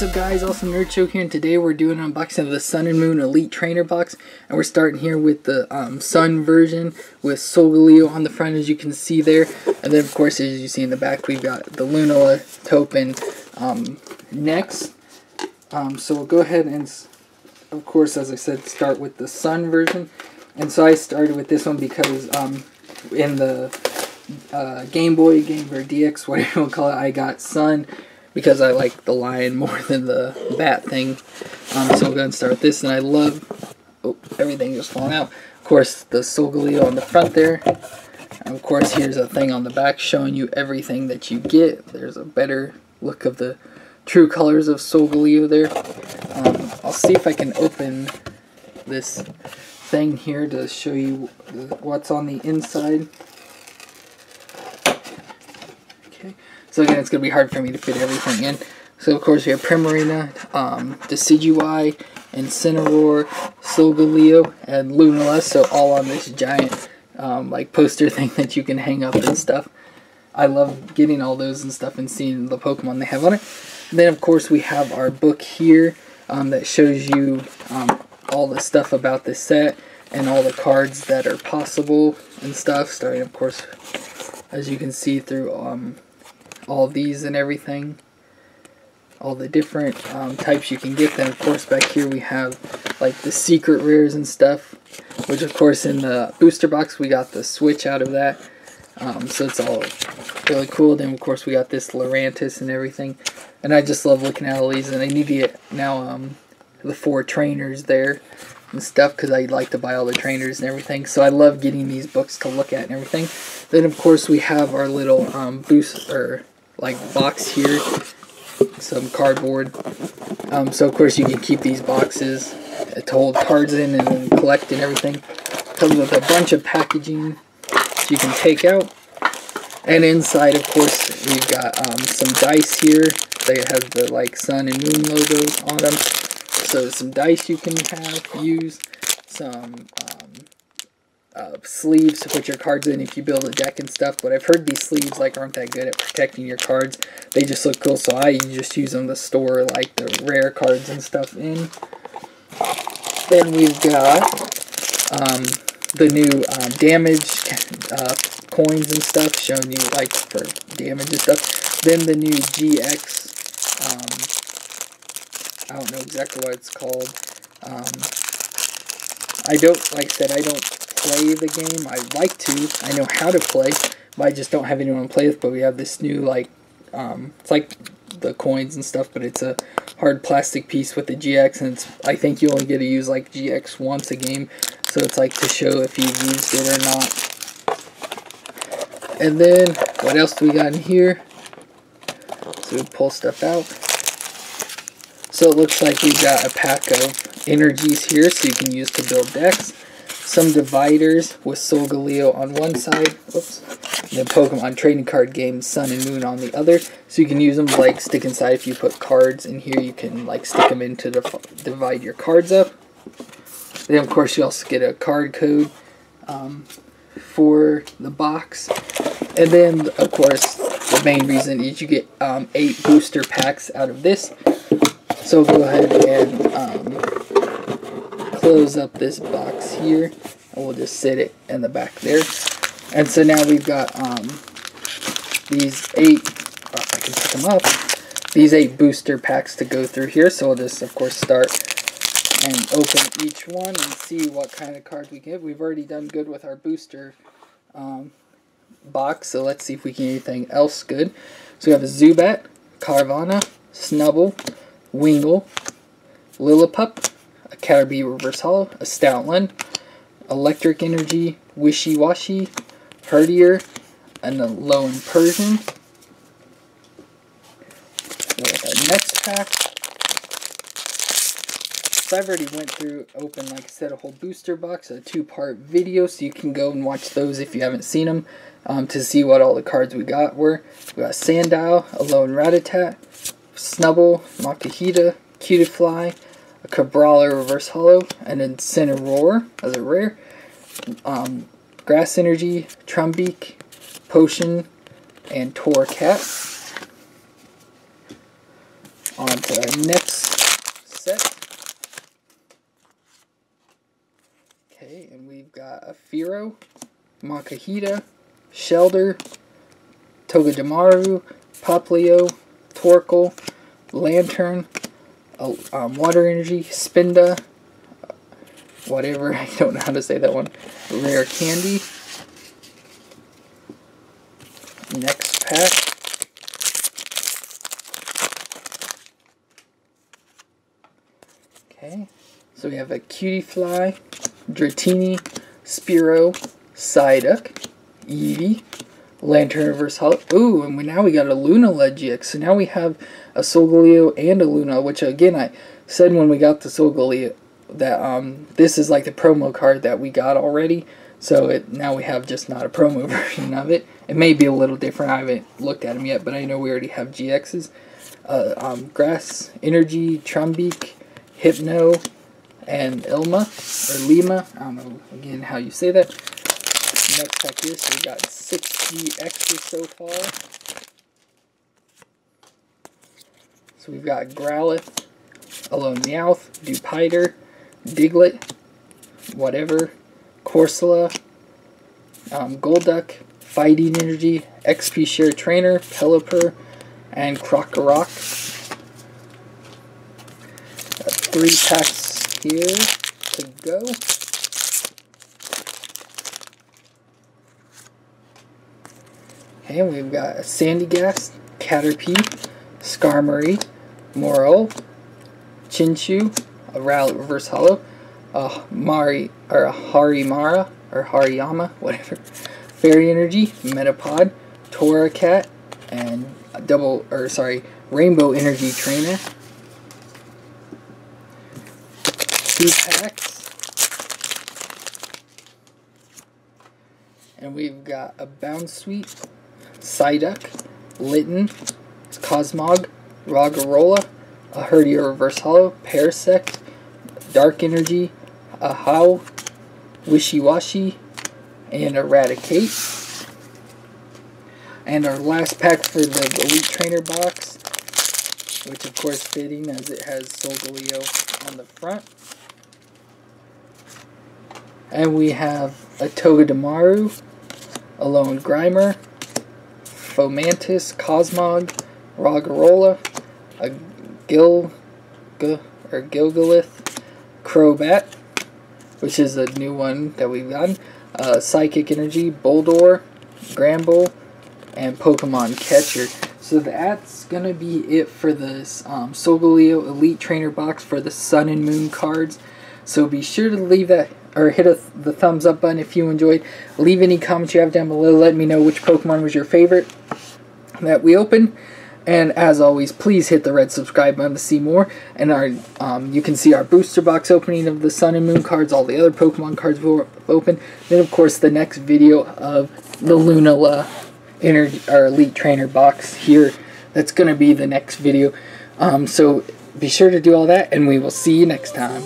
What's up guys, Awesome Nerd Show here, and today we're doing an unboxing of the Sun and Moon Elite Trainer Box, and we're starting here with the um, Sun version with Solgaleo on the front as you can see there, and then of course as you see in the back we've got the Lunala Topin um, next. Um, so we'll go ahead and, of course as I said, start with the Sun version, and so I started with this one because um, in the uh, Game Boy, Game Boy DX, whatever you want to call it, I got Sun because I like the lion more than the bat thing. Um, so I'm going to start this, and I love, oh, everything just falling out. Of course, the Solgaleo on the front there. And of course, here's a thing on the back showing you everything that you get. There's a better look of the true colors of Solgaleo there. Um, I'll see if I can open this thing here to show you what's on the inside. So again, it's going to be hard for me to fit everything in. So of course we have Primarina, um, Decidueye, Incineroar, Solgaleo, and Lunala, so all on this giant um, like poster thing that you can hang up and stuff. I love getting all those and stuff and seeing the Pokemon they have on it. And then of course we have our book here um, that shows you um, all the stuff about the set and all the cards that are possible and stuff, starting of course as you can see through um, all these and everything. All the different um, types you can get. Then of course back here we have like the secret rares and stuff which of course in the booster box we got the switch out of that. Um, so it's all really cool. Then of course we got this Lurantis and everything. And I just love looking at all these and I need to get now um, the four trainers there and stuff because I like to buy all the trainers and everything. So I love getting these books to look at and everything. Then of course we have our little um, like box here, some cardboard. Um, so of course you can keep these boxes to hold cards in and collect and everything. Comes with a bunch of packaging you can take out. And inside, of course, we've got um, some dice here. They have the like sun and moon logos on them. So some dice you can have, use. Some um, uh, sleeves to put your cards in if you build a deck and stuff. But I've heard these sleeves like aren't that good at protecting your cards. They just look cool, so I just use them to store like the rare cards and stuff in. Then we've got um, the new um, damage uh, coins and stuff, showing you like for damage and stuff. Then the new GX. Um, I don't know exactly what it's called. Um, I don't, like I said, I don't play the game. I like to. I know how to play, but I just don't have anyone to play with. But we have this new, like, um, it's like the coins and stuff, but it's a hard plastic piece with the GX, and it's, I think you only get to use, like, GX once a game. So it's like to show if you've used it or not. And then, what else do we got in here? So we pull stuff out. So it looks like we've got a pack of energies here, so you can use to build decks some dividers with Solgaleo on one side, whoops, and then Pokemon trading card game Sun and Moon on the other. So you can use them like stick inside if you put cards in here, you can like stick them in to divide your cards up. Then of course you also get a card code um, for the box. And then of course the main reason is you get um, eight booster packs out of this. So go ahead and um, close up this box here and we'll just sit it in the back there. And so now we've got um, these eight, oh, I can pick them up, these eight booster packs to go through here. So we'll just, of course, start and open each one and see what kind of cards we get. We've already done good with our booster um, box, so let's see if we can get anything else good. So we have a Zubat, Carvanha, Snubbull, Wingull, Lillipup, Caterpie Reverse Holo, a Stoutland, Electric Energy, Wishiwashi, Herdier, and Alolan Persian. next pack. So I've already went through, open, like I said, a whole booster box, a two-part video, so you can go and watch those if you haven't seen them, um, to see what all the cards we got were. We got Sandile, Alolan Rattata, Snubbull, Makuhita, Cutiefly, a Crabrawler Reverse Holo, and then as a rare. Um, Grass Energy, Trumbeak, Potion, and Torracat. On to our next set. Okay, and we've got a Firo, Makuhita, Shellder, Togedemaru, Popplio, Torkoal, Lanturn, uh, um, Water Energy, Spinda, whatever, I don't know how to say that one, Rare Candy. Next pack. Okay, so we have a Cutiefly, Dratini, Spiro, Psyduck, Eevee, Lanturn Reverse Holo. Ooh, and we, now we got a Lunala GX. So now we have a Solgaleo and a Luna, which again I said when we got the Solgaleo that um this is like the promo card that we got already. So it now we have just not a promo version of it. It may be a little different. I haven't looked at them yet, but I know we already have GXs. Uh, um, Grass, Energy, Trumbeak, Hypno, and Ilma, or Lima. I don't know, again, how you say that. Next pack here, so we got 6 GXs so far. So we've got Growlithe, Alolan Meowth, Dewpider, Diglett, whatever, Corsola, um, Golduck, Fighting Energy, XP Share Trainer, Pelipper, and Krokorok. Got three packs here to go. Okay, we've got a Sandygast, Caterpie, Skarmory, Moral, Chinchou, a Rowlet Reverse Holo, a Mari or a Harimara or Hariyama, whatever. Fairy Energy, Metapod, Torracat, and a double or sorry, Rainbow Energy Trainer. Two packs. And we've got a Bounsweet, Psyduck, Litten, Cosmog, Roggenrola, a Herdier Reverse Holo, Parasect, Dark Energy, a Hau, Wishy Washy, and Eradicate. And our last pack for the Elite Trainer box, which of course fitting as it has Solgaleo on the front. And we have a Togedemaru, Alolan Grimer, Fomantis, Cosmog, Roggenrola, a Gil, or Gilgalith, Crobat, which is a new one that we've gotten, uh, Psychic Energy, Boldore, Granbull, and Pokemon Catcher. So that's going to be it for this um, Solgaleo Elite Trainer box for the Sun and Moon cards. So be sure to leave that or hit a, the thumbs up button if you enjoyed. Leave any comments you have down below. Let me know which Pokemon was your favorite that we opened. And as always, please hit the red subscribe button to see more. And our um, you can see our booster box opening of the Sun and Moon cards, all the other Pokemon cards we'll open. Then, of course, the next video of the Lunala Energy, or Elite Trainer box here. That's going to be the next video. Um, so be sure to do all that, and we will see you next time.